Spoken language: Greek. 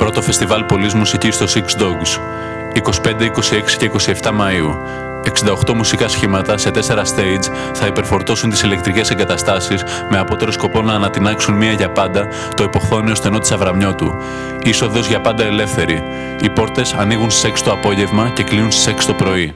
Πρώτο φεστιβάλ πολλής μουσικής στο Six Dogs. 25, 26 και 27 Μαΐου. 68 μουσικά σχήματα σε 4 stage θα υπερφορτώσουν τις ηλεκτρικές εγκαταστάσεις με απότερο σκοπό να ανατινάξουν μία για πάντα το υποχθόνιο στενό της Αβραμιώτου. Είσοδος για πάντα ελεύθερη. Οι πόρτες ανοίγουν στις 6 το απόγευμα και κλείνουν στις 6 το πρωί.